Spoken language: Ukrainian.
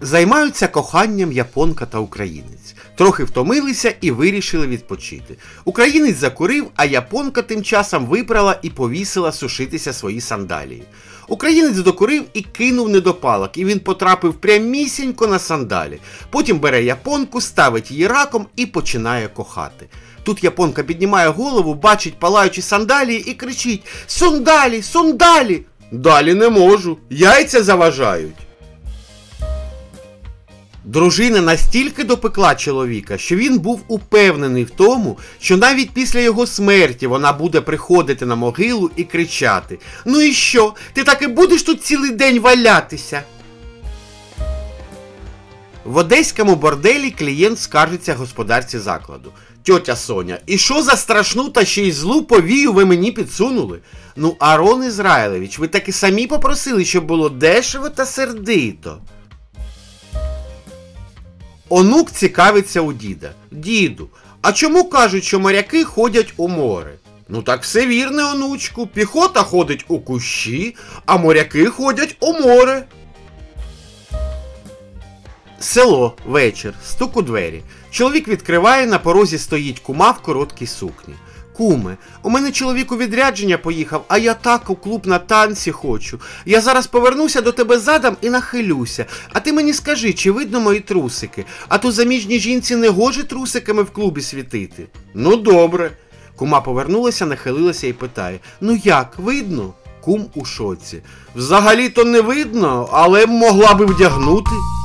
Займаються коханням японка та українець. Трохи втомилися і вирішили відпочити. Українець закурив, а японка тим часом випрала і повісила сушитися свої сандалії. Українець докурив і кинув недопалок, і він потрапив прямісінько на сандалі. Потім бере японку, ставить її раком і починає кохати. Тут японка піднімає голову, бачить палаючі сандалії і кричить: Сундалі, сундалі! Далі не можу, яйця заважають. Дружина настільки допекла чоловіка, що він був упевнений в тому, що навіть після його смерті вона буде приходити на могилу і кричати: Ну і що? Ти так і будеш тут цілий день валятися? В одеському борделі клієнт скаржиться господарці закладу. Тьотя Соня, і що за страшну та ще й злу повію ви мені підсунули? Ну, Арон Ізраїлевич, ви таки самі попросили, щоб було дешево та сердито. Онук цікавиться у діда. Діду, а чому кажуть, що моряки ходять у море? Ну так все вірне, онучку. Піхота ходить у кущі, а моряки ходять у море. Село, вечір, стук у двері. Чоловік відкриває, на порозі стоїть кума в короткій сукні. Куме, у мене чоловік у відрядження поїхав, а я так у клуб на танці хочу. Я зараз повернуся до тебе задом і нахилюся. А ти мені скажи, чи видно мої трусики? А то заміжній жінці не гоже трусиками в клубі світити. Ну, добре. Кума повернулася, нахилилася і питає: Ну як, видно? Кум у шоці. Взагалі-то не видно, але могла би вдягнути.